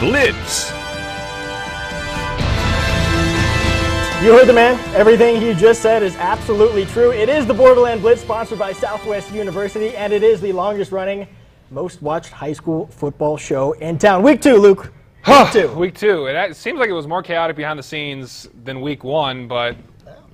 Blitz. You heard the man. Everything he just said is absolutely true. It is the Borderland Blitz sponsored by Southwest University, and it is the longest running, most watched high school football show in town. Week two, Luke. Week two. Week two. It, it seems like it was more chaotic behind the scenes than week one, but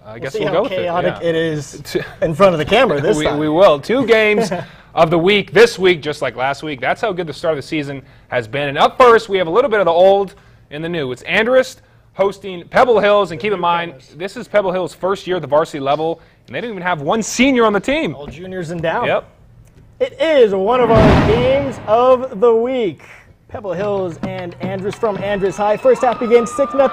I guess See we'll how go with chaotic it. yeah. it is in front of the camera this we, time. we will. Two games of the week this week, just like last week. That's how good the start of the season has been. And up first, we have a little bit of the old and the new. It's Andress hosting Pebble Hills. And keep in mind, this is Pebble Hills' first year at the varsity level, and they didn't even have one senior on the team. All juniors and down. Yep. It is one of our games of the week. Pebble Hills and Andress from Andress High. First half begins 6 0.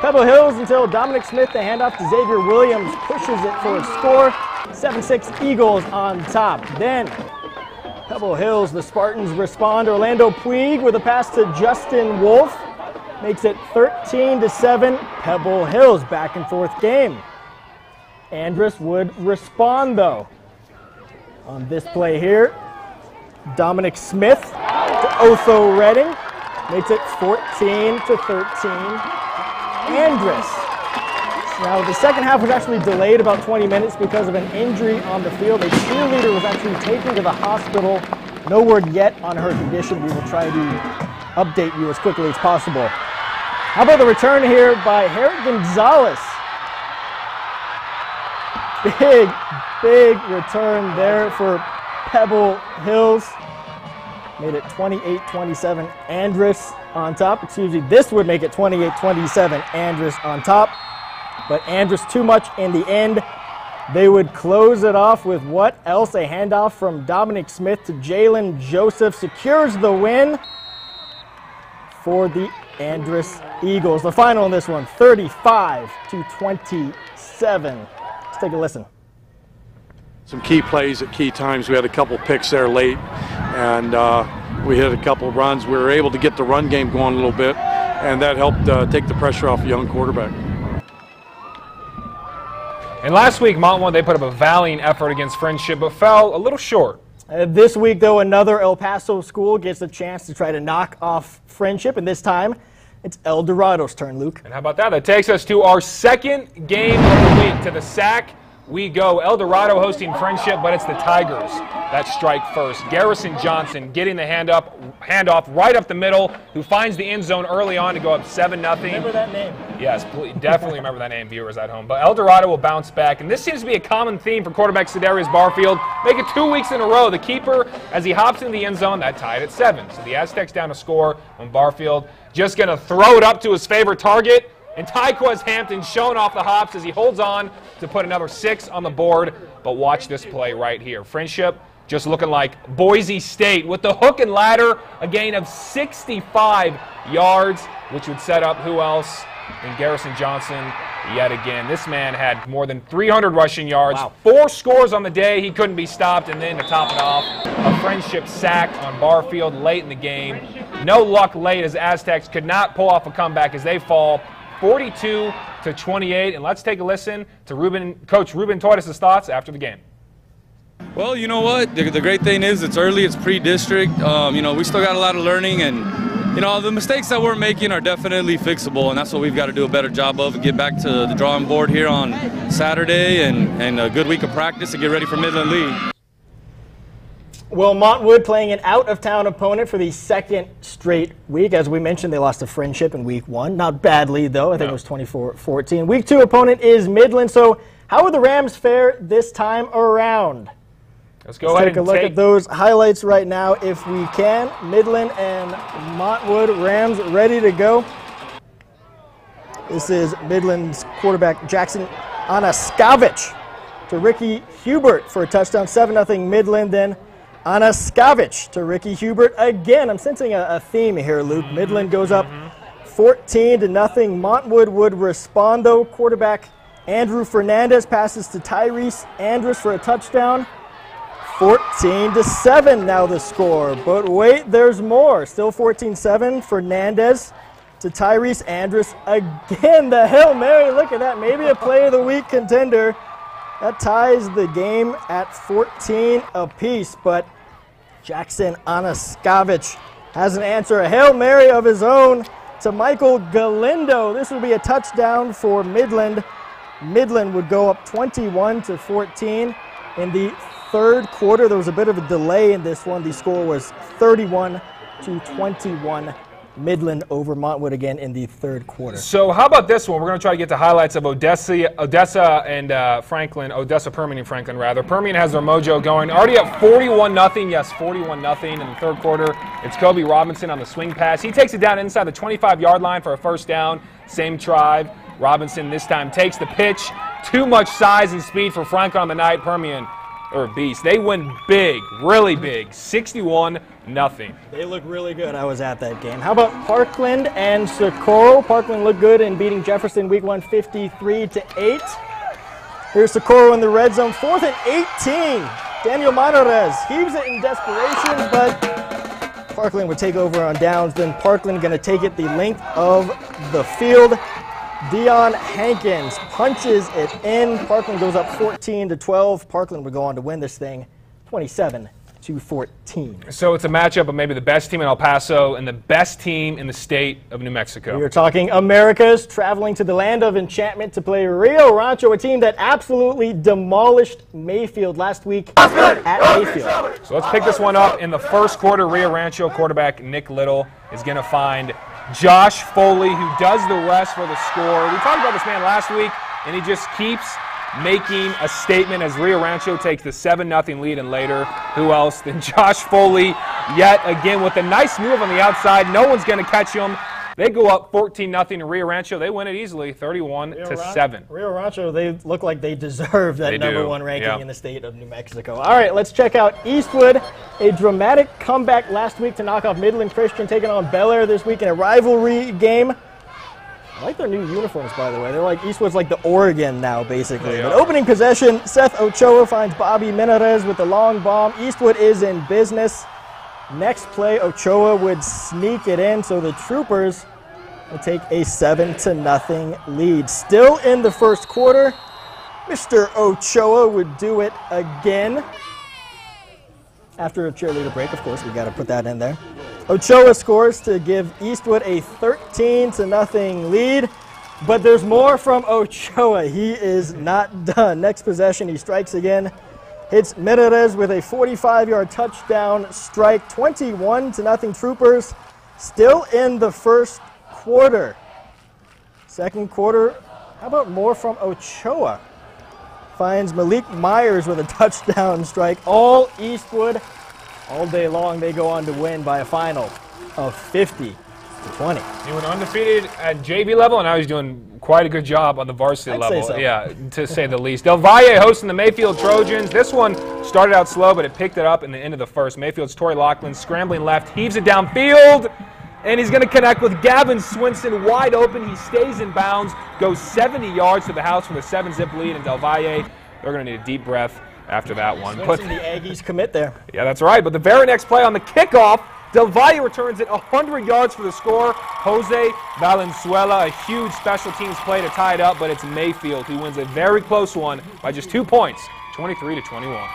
Pebble Hills until Dominic Smith, the handoff to Xavier Williams, pushes it for a score. 7 6 Eagles on top. Then Pebble Hills, the Spartans respond. Orlando Puig with a pass to Justin Wolf makes it 13 to 7. Pebble Hills back and forth game. Andress would respond though. On this play here, Dominic Smith to Otho Redding makes it 14 to 13. Andress. Now the second half was actually delayed about 20 minutes because of an injury on the field. A cheerleader was actually taken to the hospital. No word yet on her condition. We will try to update you as quickly as possible. How about the return here by Herrick Gonzalez? Big, big return there for Pebble Hills. Made it 28-27. Andress on top. Excuse me. This would make it 28-27. Andress on top. But Andress too much in the end. They would close it off with what else? A handoff from Dominic Smith to Jalen Joseph secures the win for the Andress Eagles. The final in this one, 35 to 27. Let's take a listen. some key plays at key times. We had a couple picks there late, and uh, we hit a couple runs. We were able to get the run game going a little bit, and that helped uh, take the pressure off a young quarterback. And last week, Montwood, they put up a valiant effort against Friendship, but fell a little short. Uh, this week, though, another El Paso school gets a chance to try to knock off Friendship, and this time it's El Dorado's turn, Luke. And how about that? That takes us to our second game of the week. To the sack we go. El Dorado hosting Friendship, but it's the Tigers that strike first. Garrison Johnson getting the hand up, handoff right up the middle, who finds the end zone early on to go up 7 0. Remember that name. Yes, please, definitely remember that name, viewers at home. But El Dorado will bounce back, and this seems to be a common theme for quarterback Sedarius Barfield. Make it two weeks in a row. The keeper, as he hops into the end zone, that tied at seven. So the Aztecs down to score when Barfield just going to throw it up to his favorite target. And Tyquez Hampton showing off the hops as he holds on to put another six on the board. But watch this play right here. Friendship just looking like Boise State with the hook and ladder, a gain of 65 yards, which would set up who else than Garrison Johnson yet again. This man had more than 300 rushing yards, Wow. four scores on the day. He couldn't be stopped, and then to top it off, a friendship sack on Barfield late in the game. No luck late as Aztecs could not pull off a comeback as they fall 42 to 28. And let's take a listen to Ruben, Coach Ruben Torres' thoughts after the game. Well, you know what? The, the great thing is it's early, it's pre-district. Um, you know, we still got a lot of learning, and you know the mistakes that we're making are definitely fixable, and that's what we've got to do a better job of and get back to the drawing board here on Saturday and, and a good week of practice and get ready for Midland Lee. Well, Montwood playing an out of town opponent for the second straight week. As we mentioned, they lost a Friendship in week one. Not badly, though. I think it was 24 14. Week two opponent is Midland. So, how would the Rams fare this time around? Let's go Let's ahead take a and look take at those highlights right now if we can. Midland and Montwood Rams ready to go. This is Midland's quarterback Jackson Anaskavich to Ricky Hubert for a touchdown. 7 0 Midland. Then Anaskavich to Ricky Hubert again. I'm sensing a, a theme here, Luke. Midland goes up 14 to nothing. Montwood would respond though. Quarterback Andrew Fernandez passes to Tyrese Andrus for a touchdown. 14 to 7 now the score. But wait, there's more. Still 14-7. Fernandez to Tyrese Andrus again. The Hail Mary. Look at that. Maybe a play of the week contender. That ties the game at 14 apiece. But Jackson Anaskavich has an answer, a Hail Mary of his own to Michael Galindo. This will be a touchdown for Midland. Midland would go up 21 to 14 in the third quarter. There was a bit of a delay in this one. The score was 31 to 21 Midland over Montwood again in the third quarter. So how about this one? We're going to try to get the highlights of Odessa, Odessa and uh, Franklin, Odessa Permian and Franklin rather. Permian has their mojo going. Already up 41 nothing. Yes, 41 nothing in the third quarter. It's Kobe Robinson on the swing pass. He takes it down inside the 25 yard line for a first down. Same tribe. Robinson this time takes the pitch. Too much size and speed for Franklin on the night. Permian or Beast. They win big, really big, 61 nothing. They look really good. I was at that game. How about Parkland and Socorro? Parkland looked good in beating Jefferson week one, 53 to 8. Here's Socorro in the red zone, fourth and 18. Daniel Monarez heaves it in desperation, but Parkland would take over on downs. Then Parkland going to take it the length of the field. Dion Hankins punches it in. Parkland goes up 14 to 12. Parkland would go on to win this thing 27 to 14. So it's a matchup of maybe the best team in El Paso and the best team in the state of New Mexico. We are talking Americas traveling to the land of enchantment to play Rio Rancho, a team that absolutely demolished Mayfield last week at Mayfield. So let's pick this one up in the first quarter. Rio Rancho quarterback Nick Little is going to find Josh Foley, who does the rest for the score. We talked about this man last week, and he just keeps making a statement as Rio Rancho takes the 7 0 lead. And later, who else than Josh Foley, yet again with a nice move on the outside. No one's going to catch him. They go up 14 0 in Rio Rancho. They win it easily, 31 Rio to Ran- 7. Rio Rancho, they look like they deserve that They number do, one ranking yeah. in the state of New Mexico. All right, let's check out Eastwood. A dramatic comeback last week to knock off Midland Christian, taking on Bel Air this week in a rivalry game. I like their new uniforms, by the way. They're like Eastwood's like the Oregon now, basically. But opening possession, Seth Ochoa finds Bobby Menarez with the long bomb. Eastwood is in business. Next play, Ochoa would sneak it in, so the Troopers will take a seven to nothing lead. Still in the first quarter, Mr. Ochoa would do it again. After a cheerleader break, of course, we got to put that in there. Ochoa scores to give Eastwood a 13 to nothing lead. But there's more from Ochoa. He is not done. Next possession, he strikes again. Hits Menarez with a 45-yard touchdown strike. 21 to nothing. Troopers still in the first quarter. Second quarter, how about more from Ochoa? Finds Malik Myers with a touchdown strike. All Eastwood, all day long, they go on to win by a final of 50 to 20. He went undefeated at JV level, and now he's doing quite a good job on the varsity I'd level. so. Yeah, to say the least. Del Valle hosting the Mayfield Trojans. This one started out slow, but it picked it up in the end of the first. Mayfield's Tory Lachlan scrambling left, heaves it downfield, and he's going to connect with Gavin Swinson wide open. He stays in bounds, goes 70 yards to the house from the seven zip lead, and Del Valle, they're going to need a deep breath after that one. But- Swinson, the Aggies commit there. yeah, that's right. But the very next play on the kickoff, Del Valle returns it 100 yards for the score. Jose Valenzuela, a huge special teams play to tie it up, but it's Mayfield who wins a very close one by just two points, 23 to 21.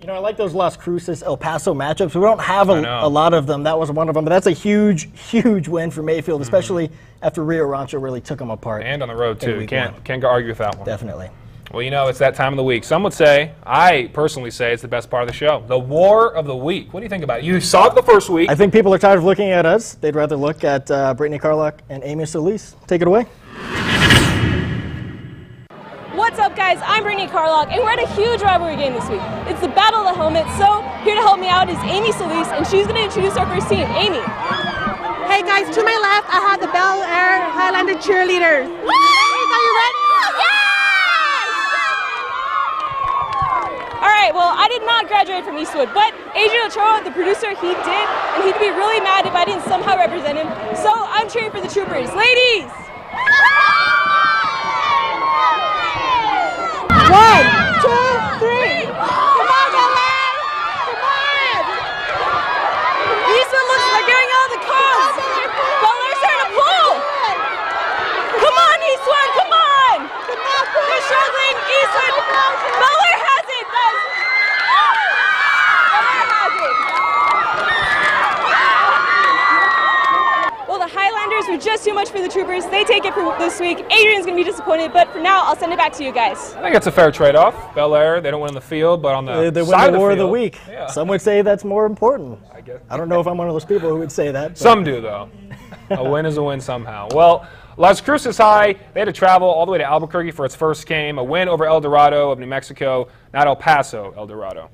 You know, I like those Las Cruces El Paso matchups. We don't have a, a lot of them. That was one of them, but that's a huge, huge win for Mayfield, Mm-hmm. especially after Rio Rancho really took them apart. And on the road too. Can't one. can't argue with that one. Definitely. Well, you know, it's that time of the week. Some would say, I personally say, it's the best part of the show. The War of the Week. What do you think about it? You saw it the first week. I think people are tired of looking at us. They'd rather look at uh, Brittany Carlock and Amy Solis. Take it away. What's up, guys? I'm Brittany Carlock, and we're at a huge rivalry game this week. It's the Battle of the Helmets. So here to help me out is Amy Solis, and she's going to introduce our first team. Amy. Hey guys, to my left, I have the Bel Air Highlander cheerleaders. Ladies, are you ready? All right, well, I did not graduate from Eastwood, but Adrian Ochoa, the producer, he did, and he'd be really mad if I didn't somehow represent him. So I'm cheering for the Troopers. Ladies! One, two, three. Come on, Bel Air. Come on. Eastwood looks like getting out of the cars. Butler's starting to pull. Come on, Eastwood, come on. They're struggling. Eastwood. Butler has it, guys. Butler has it. Were too much for the Troopers. They take it for this week. Adrian's going to be disappointed, but for now, I'll send it back to you guys. I think it's a fair trade-off. Bel Air, they don't win in the field, but on the They, they win side the of war of the week. Yeah. Some would say that's more important. I guess. I don't know if I'm one of those people who would say that. but- Some do, though. a win is a win somehow. Well, Las Cruces High, they had to travel all the way to Albuquerque for its first game, a win over El Dorado of New Mexico, not El Paso, El Dorado.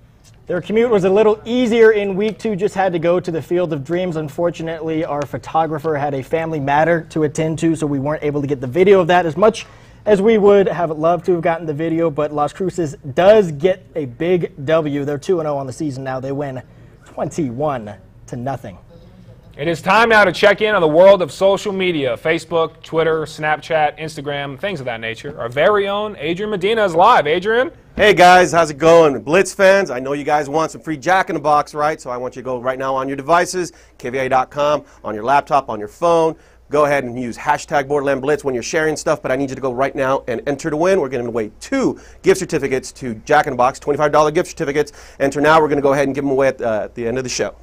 Their commute was a little easier in week two, just had to go to the Field of Dreams. Unfortunately, our photographer had a family matter to attend to, so we weren't able to get the video of that as much as we would have loved to have gotten the video. But Las Cruces does get a big W. They're 2 0 on the season now. They win 21 to nothing. It is time now to check in on the world of social media Facebook, Twitter, Snapchat, Instagram, things of that nature. Our very own Adrian Medina is live. Adrian? Hey guys, how's it going? Blitz fans, I know you guys want some free Jack in the Box, right? So I want you to go right now on your devices, kvia.com, on your laptop, on your phone. Go ahead and use hashtag Borderland Blitz when you're sharing stuff, but I need you to go right now and enter to win. We're giving away two gift certificates to Jack in the Box, $25 gift certificates. Enter now. We're going to go ahead and give them away at, uh, at the end of the show.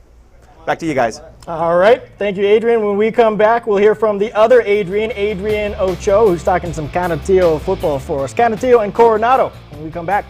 Back to you guys. All right. Thank you, Adrian. When we come back, we'll hear from the other Adrian, Adrian Ochoa, who's talking some Canutillo football for us. Canutillo and Coronado when we come back.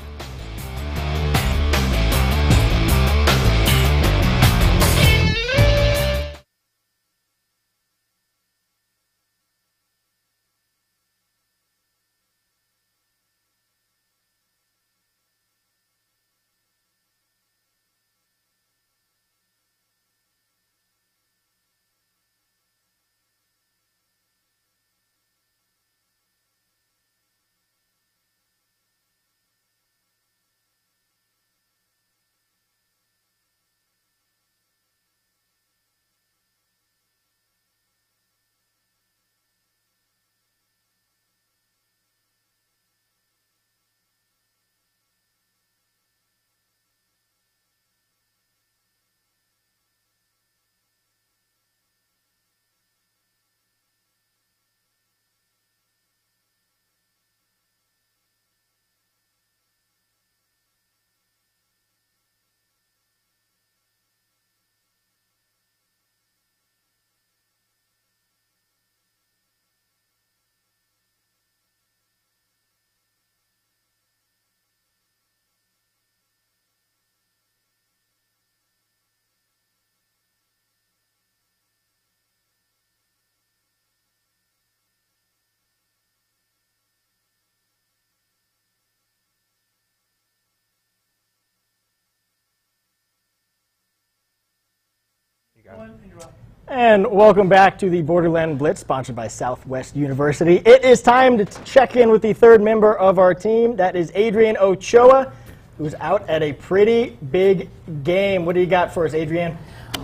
And welcome back to the Borderland Blitz, sponsored by Southwest University. It is time to check in with the third member of our team. That is Adrian Ochoa, who's out at a pretty big game. What do you got for us, Adrian?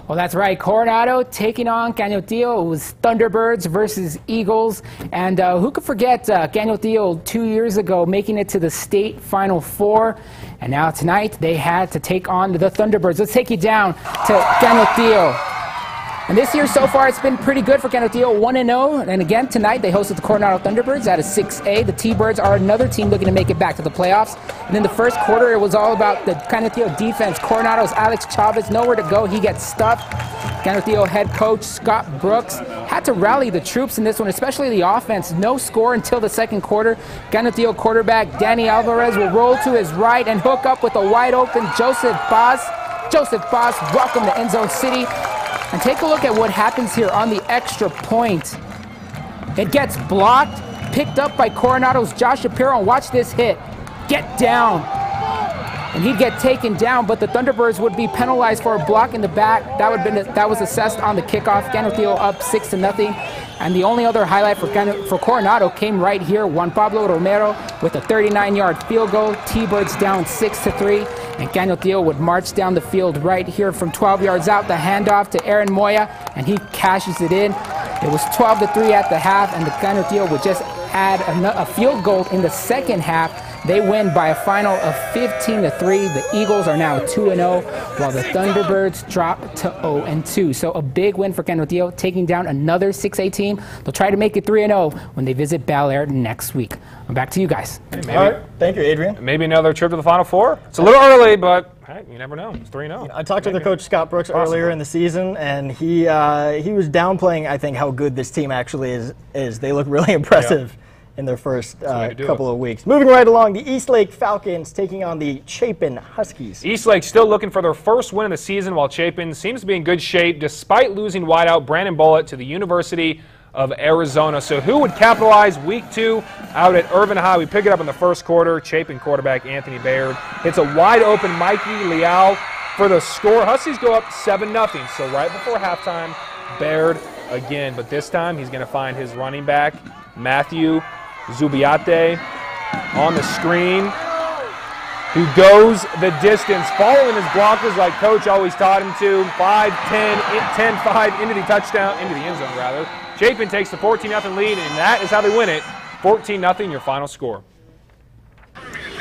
Well, that's right. Coronado taking on Canutillo. It was Thunderbirds versus Eagles. And uh, who could forget uh, Canutillo two years ago making it to the state Final Four? And now tonight they had to take on the Thunderbirds. Let's take you down to Canutillo. And this year so far, it's been pretty good for Canutillo, 1 0. And again, tonight they hosted the Coronado Thunderbirds out of 6A. The T Birds are another team looking to make it back to the playoffs. And in the first quarter, it was all about the Canutillo defense. Coronado's Alex Chavez, nowhere to go. He gets stuffed. Canutillo head coach Scott Brooks had to rally the troops in this one, especially the offense. No score until the second quarter. Canutillo quarterback Danny Alvarez will roll to his right and hook up with a wide open Joseph Boss. Joseph Boss, welcome to End Zone City. And take a look at what happens here on the extra point. It gets blocked, picked up by Coronado's Josh Shapiro, and watch this hit. Get down. And he'd get taken down, but the Thunderbirds would be penalized for a block in the back. That would been that was assessed on the kickoff. Canutillo up six to nothing. And the only other highlight for, for Coronado came right here. Juan Pablo Romero with a 39-yard field goal. T-Birds down six to three. And Canutillo would march down the field right here from 12 yards out. The handoff to Aaron Moya, and he cashes it in. It was 12 to 3 at the half, and the Canutillo would just add a, a field goal in the second half They win by a final of 15 to 3. The Eagles are now 2 0, while the Thunderbirds drop to 0 2. So a big win for Canutillo, taking down another 6A team. They'll try to make it 3 0 when they visit Bel Air next week. I'm back to you guys. Maybe, All right, thank you, Adrian. maybe another trip to the Final Four. It's a little early, but hey, you never know. It's 3 0. I talked to their coach Scott Brooks earlier in the season, and he uh, he was downplaying, I think, how good this team actually is. Is they look really impressive in their first uh, couple it. of weeks. Moving right along, the East Lake Falcons taking on the Chapin Huskies. Eastlake still looking for their first win of the season, while Chapin seems to be in good shape despite losing wideout Brandon Bullitt to the University of Arizona. So who would capitalize week two out at Irvin High? We pick it up in the first quarter. Chapin quarterback Anthony Bayard hits a wide open Mikey Leal for the score. Huskies go up 7 0. So right before halftime, Baird again, but this time he's going to find his running back, Matthew Zubiate, on the screen who goes the distance, following his blockers like coach always taught him to. 5, 10, 10, 5 into the touchdown, into the end zone rather. Chapin takes the 14 0 lead, and that is how they win it. 14 0 your final score.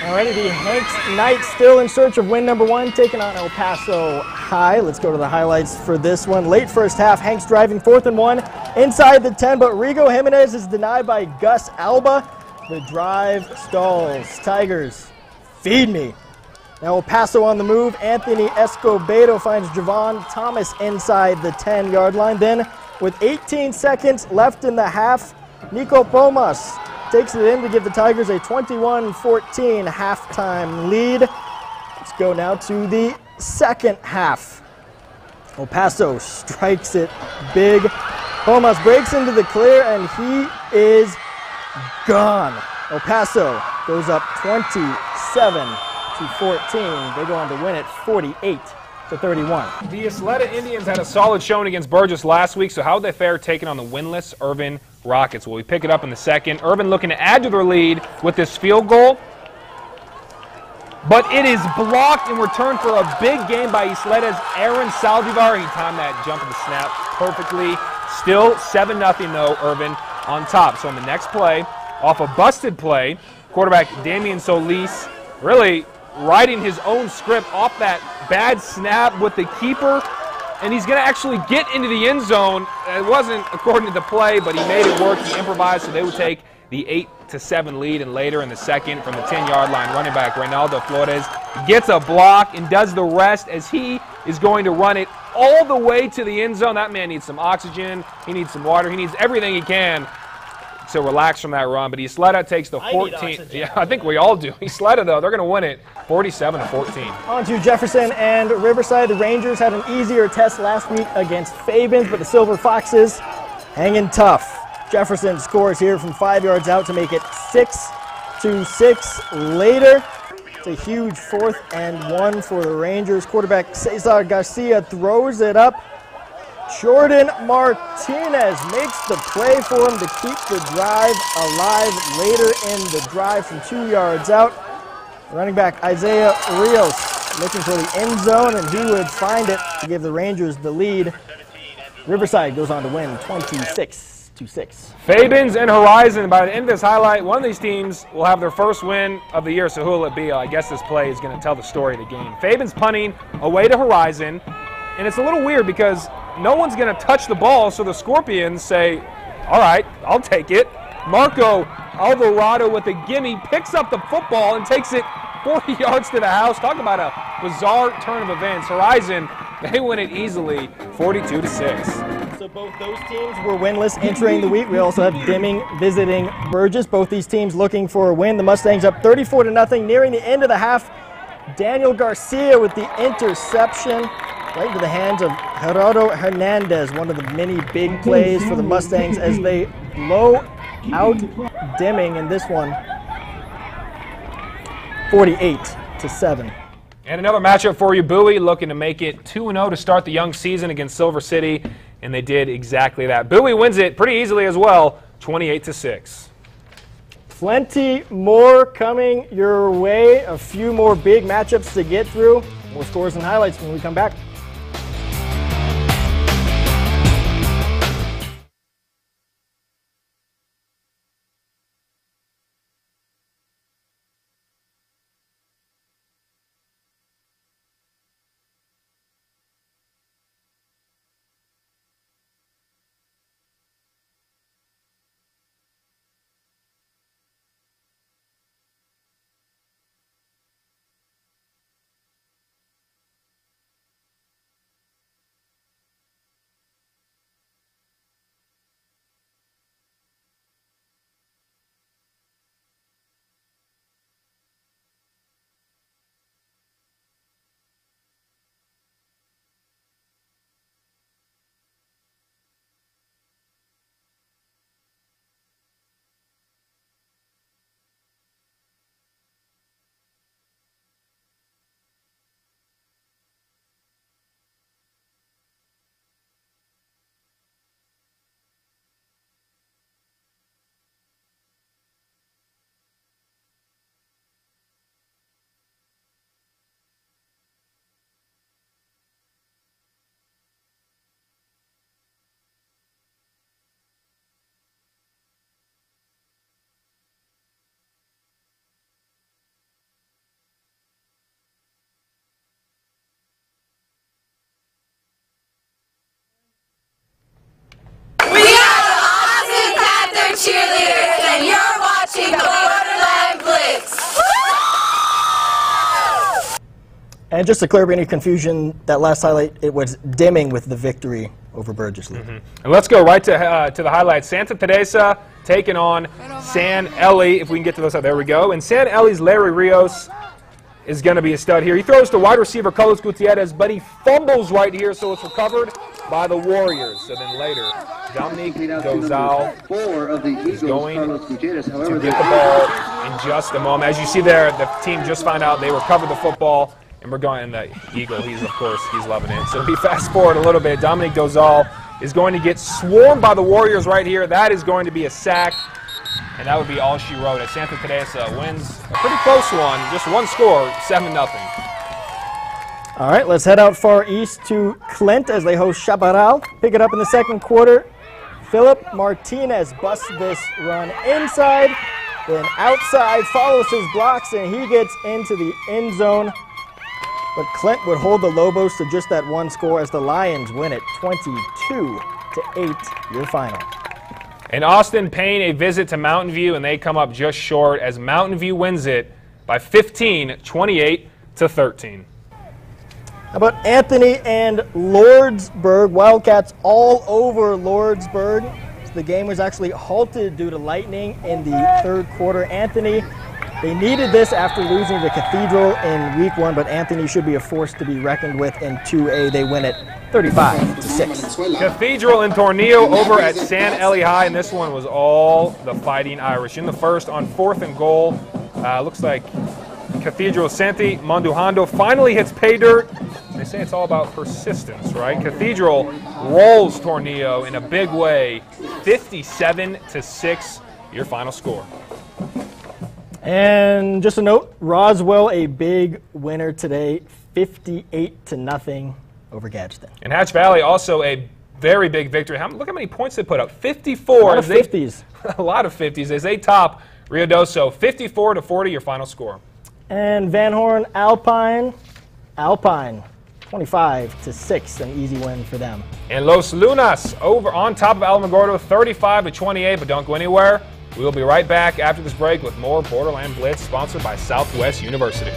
Alrighty, the Hanks Knights still in search of win number one, taking on El Paso High. Let's go to the highlights for this one. Late first half, Hanks driving fourth and one inside the 10, but Rigo Jimenez is denied by Gus Alba. The drive stalls. Tigers, feed me. Now El Paso on the move. Anthony Escobedo finds Javon Thomas inside the 10 yard line. Then, with 18 seconds left in the half, Nico Pomas takes it in to give the Tigers a 21 14 halftime lead. Let's go now to the second half. El Paso strikes it big. Pomas breaks into the clear and he is gone. El Paso goes up 27 to 14. They go on to win it 48 to 31. The Isleta Indians had a solid showing against Burges last week, so how would they fare taking on the winless Irvin Rockets? Well, we pick it up in the second. Irvin looking to add to their lead with this field goal. But it is blocked in return for a big game by Isleta's Aaron Saldivar. He timed that jump of the snap perfectly. Still 7 0 though, Irvin on top. So on the next play, off a busted play, quarterback Damian Solis really writing his own script off that bad snap with the keeper. And he's going to actually get into the end zone. It wasn't according to the play, but he made it work. He improvised, so they would take the 8 to 7 lead. And later in the second, from the 10 yard line, running back Reynaldo Flores gets a block and does the rest as he is going to run it all the way to the end zone. That man needs some oxygen, he needs some water, he needs everything he can to relax from that run. But Isleta takes the I need 14. oxygen. Yeah, I think we all do. Isleta, though, they're going to win it 47 to 14. On to Jefferson and Riverside. The Rangers had an easier test last week against Fabens, but the Silver Foxes hanging tough. Jefferson scores here from five yards out to make it six to six later. It's a huge fourth and one for the Rangers. Quarterback Cesar Garcia throws it up. Jordan Martinez makes the play for him to keep the drive alive later in the drive from two yards out. Running back Isaiah Rios looking for the end zone, and he would find it to give the Rangers the lead. Riverside goes on to win 26 to 6. Fabens and Horizon. By the end of this highlight, one of these teams will have their first win of the year. So who will it be? I guess this play is going to tell the story of the game. Fabens punting away to Horizon, and it's a little weird because no one's going to touch the ball. So the Scorpions say, "All right, I'll take it." Marco Alvarado with a gimme picks up the football and takes it 40 yards to the house. Talk about a bizarre turn of events. Horizon, they win it easily, 42 to six. So both those teams were winless entering the week. We also have Dimming visiting Burges. Both these teams looking for a win. The Mustangs up 34 to nothing, nearing the end of the half. Daniel Garcia with the interception right into the hands of Gerardo Hernandez. One of the many big plays for the Mustangs as they blow out Dimming in this one, 48 to seven. And another matchup for you, Bowie looking to make it 2 0 to start the young season against Silver City, and they did exactly that. Bowie wins it pretty easily as well, 28 to 6. Plenty more coming your way. A few more big matchups to get through. More scores and highlights when we come back. And just to clear up any confusion, that last highlight, it was dimming with the victory over Burges Lee. And let's go right to, uh, to the highlights. Santa Teresa taking on San Eli. If we can get to those, there we go. And San Eli's Larry Rios is going to be a stud here. He throws to wide receiver Carlos Gutierrez, but he fumbles right here, so it's recovered by the Warriors. And then later, Dominique Dozal Four of the Eagles, going Carlos Gutierrez. to get the ball in just a moment. As you see there, the team just found out they recovered the football, and we're going. And the Eagle, he's of course he's loving it. So if we fast forward a little bit. Dominic Dozal is going to get swarmed by the Warriors right here. That is going to be a sack, and that would be all she wrote. As Santa Teresa wins a pretty close one, just one score, seven nothing. All right, let's head out far east to Clint as they host Chaparral. Pick it up in the second quarter. Philip Martinez busts this run inside, then outside, follows his blocks, and he gets into the end zone. But Clint would hold the Lobos to just that one score as the Lions win it 22 to 8, your final. And Austin paying a visit to Mountain View, and they come up just short as Mountain View wins it by 15, 28 to 13. How about Anthony and Lordsburg? Wildcats all over Lordsburg. The game was actually halted due to lightning in the third quarter. Anthony, they needed this after losing to Cathedral in week one, but Anthony should be a force to be reckoned with in 2A. They win it 35 to 6. Cathedral and Tornillo over at San Eli High, and this one was all the Fighting Irish. In the first, on fourth and goal, uh, looks like Cathedral Santi Monduhando finally hits pay dirt. They say it's all about persistence, right? Cathedral rolls Tornillo in a big way, 57 to 6. Your final score. And just a note, Roswell a big winner today, 58 to nothing over Gadsden. And Hatch Valley also a very big victory. How, look how many points they put up. 54. A lot of they- 50s. a lot of 50s as they top Ruidoso 54 to 40. Your final score. And Van Horn Alpine, Alpine 25 to 6, an easy win for them. And Los Lunas over on top of Alamogordo 35 to 28. But don't go anywhere. We will be right back after this break with more Borderland Blitz, sponsored by Southwest University.